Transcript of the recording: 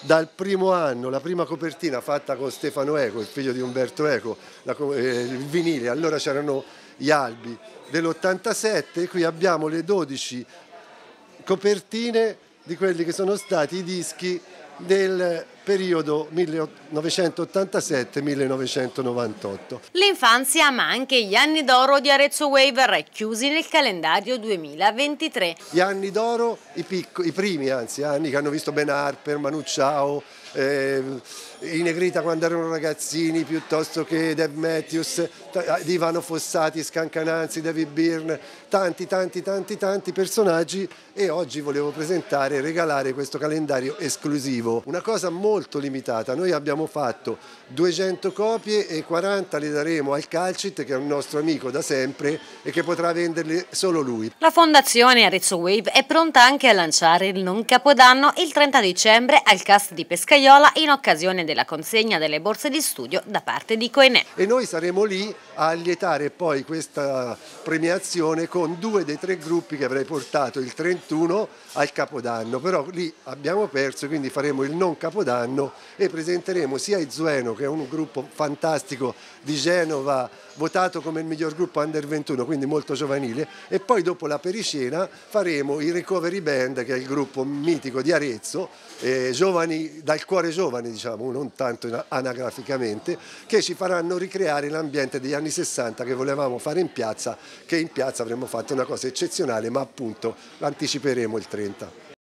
Dal primo anno, la prima copertina fatta con Stefano Eco, il figlio di Umberto Eco, la, eh, il vinile, allora c'erano gli albi. Dell'87, qui abbiamo le 12 copertine di quelli che sono stati i dischi del periodo 1987-1998. L'infanzia ma anche gli anni d'oro di Arezzo Wave racchiusi nel calendario 2023. Gli anni d'oro, i, i, primi anzi anni che hanno visto Ben Harper, Manu Chao, eh, i Negrita quando erano ragazzini piuttosto che Dave Matthews, Ivano Fossati, Scancananzi, David Byrne, tanti tanti tanti tanti personaggi e oggi volevo presentare e regalare questo calendario esclusivo. Una cosa molto limitata, noi abbiamo fatto 200 copie e 40 le daremo al Calcit che è un nostro amico da sempre e che potrà venderle solo lui. La fondazione Arezzo Wave è pronta anche a lanciare il non capodanno il 30 dicembre al cast di Pescaiola in occasione della consegna delle borse di studio da parte di Coenè. E noi saremo lì a lietare poi questa premiazione con due dei tre gruppi che avrei portato il 31 al Capodanno, però lì abbiamo perso quindi faremo il non Capodanno e presenteremo sia Izueno che è un gruppo fantastico di Genova votato come il miglior gruppo under 21 quindi molto giovanile e poi dopo la pericena faremo i Recovery Band che è il gruppo mitico di Arezzo eh, giovani, dal cuore giovani diciamo non tanto anagraficamente che ci faranno ricreare l'ambiente degli anni 60 che volevamo fare in piazza che in piazza avremmo fatto una cosa eccezionale ma appunto l'anticiperemo il 30